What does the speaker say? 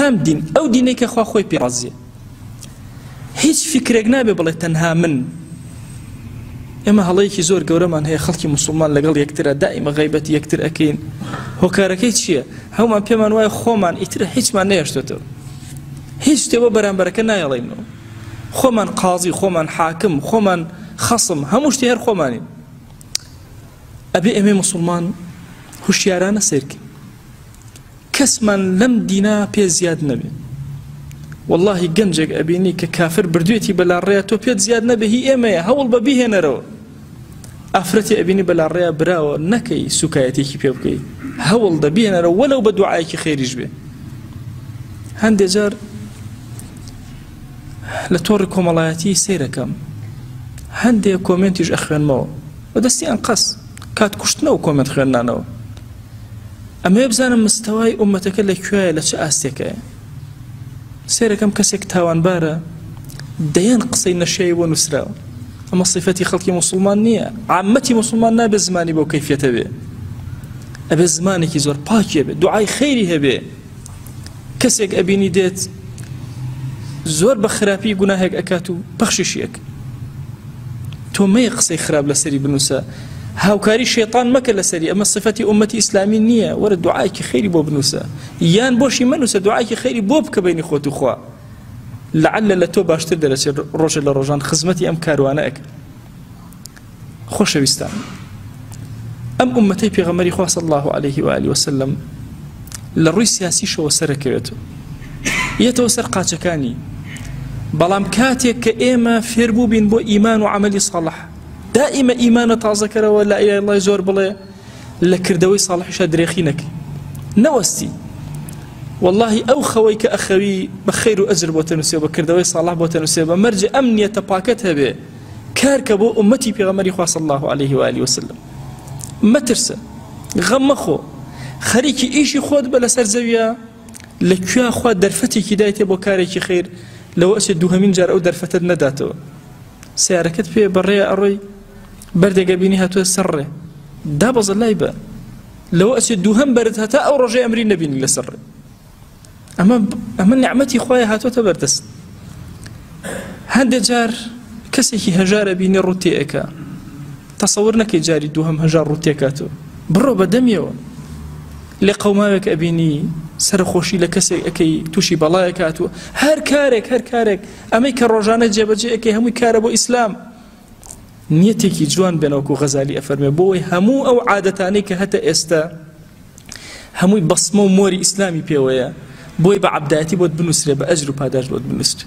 کام دین ئەو دینەی کە خوا خۆی پێڕازیە هیچ فکرێک نابێ بڵێ تەنها من ئێمە هەڵەیەکی زۆر گەورەمان هەیە خەڵکی مسلمان لەگەڵ یەکترە دائیمە غیبەت یەکتر ئەەکەین هۆکارەکەی چییە هەومان پێمان وایە خۆمان ئیترە هیچمان نێشتێتەوە هیچ شتێ بۆ بەرامبەرەکە نایڵێنەوە خۆمان قازی خۆمان حاکم خۆمان خەسم هەموو شتی هەر خۆمانین ئەبێ ئەمێ مسلمان هوشیارانە سێرکە کەسمان لەم دینا پێ زیاد نەبێ واللهی گەنجێک ئەبینی کە کافر بردوێتی بەلا ڕێە تۆ پێت زیاد نەبێ هی ئێمەیە هەوڵ بە بهێنەرەوە ئافرەتی ئەبینی بەلا ڕێە براوە نەکەی سوکایەتێکی پێ بکەی هەوڵ دە بهێنەرەوە وەلەو بە دوعاەکی خێریش بێ هەندێ جار لە تۆڕی کۆمەڵایەتی سیرەکەم هەندێک کۆمنتیش ئەخوێنمەوە بەدەستی ئەنقەس کات کوشتنەوە کۆمنت خوێنانەوە ئەمەوێ بزانم مستەوای ئومەتەکە لە کوێیە لە چ ئاستێکەیە سێرەکەم کەسێک تاوانبارە دەیان قسەی نەشەی بۆ نووسراوە ئەمە صفەتی خەڵکی مسلمان نییە عامەتی مسلمان نابێت زمانی بۆ کەفێتە بێ ئەبێ زمانێکی زۆر پاکێ بێ دوعای خەیری هەبێ کەسێک ئەبینی دێت زۆر بە خراپی گوناهێک ئەکات و پەخشیشیەک تۆ مەیە قسەی خراپ لەسەری بنووسە هاوکاری شێطان مەکە لەسەری ئەمە سفەتی ئومەتی ئیسلامی نییە وەرە دوعاکی خێری بۆ بنووسە یان بۆشی منووسە دوعاکی خێری بۆ بکە بینی خۆت و خوا لەعلە لە تۆ باشتر دەرەچێت ڕۆژە لە ڕۆژان خزمەتی ئەم کاروانە ئەکە خۆشەویستان ئەم ئومەتەی پێغەمەری خواست الله عليه وعالی وسلم لە ڕووی سیاسیشەوە سەرەکەوێت یەتەوە سەر قاچەکانی بەڵام کاتێک کە ئێمە فێربوو بین بۆ ئیمان و عملی ساڵح دائیمە ئیمانە تازەکەرەوە لە ئیلای زۆر بڵێ لە کردەوەی ساڵحیشە درێخی نەک نەوەستی واللهی ئەو خەوەی کە ئەخەوی بە خیر و ئەجر بۆ تەنووسێ بە کردەوەی ساڵح بۆ تەنووسێ بە مەرج ئەم نییە تە پاکەت هەبێ کار کە بۆ ئومەتی پێغەمەری خوا صلی الله علیه و آله وسلم مەترسە غەم مەخۆ خەریکی ئیشی خۆت بە لەسەر زەویە لە کوێ خوا دەرفەتێکی دایتێ بۆ کارێکی خیر لەوە ئەسێ دووهەمین جار ئەو دەرفەتت نەداتەوە سیارەکەت پێ بەڕێ ئەڕۆی بەردێگە بینی هاتووە سەرڕێ دابەزە لای بە لەوە ئەسێ دووهەم بەرت هەتا ئەو ڕۆژەی ئەمری نەبینی لەسەر ڕێ ئەمە ئەمە نعمەتی خۆی هاتۆتە بەردەست هەندێک جار کەسێکی هەژارە بینی ڕوتێەکە تەسەور نەکەی جاری دووهم هەژار ڕوتێکاتەوە بڕۆ بە دەمیەوە لە قەوماوێک ئەبینی سەرخۆشی لە کەسێک ئەەکەی تووشی بەڵایە کاتوە هەر کارێک هەر کارێک ئەمەی کە ڕۆژانە جێبەجێ ئەەکەی هەمووی کارە بۆ ئیسلام نیەتێکی جوان بێنەوەکو غەزالی ئەفەرمێ بۆی هەموو ئەو عادەتانەی کە هەتە ئێستا هەمووی بەسمە و مۆری ئیسلامی پێوەیە بۆی بە عەبدایەتی بۆت بنوسرێ بە ئەجر و پاداشت بۆت بنوسرێ.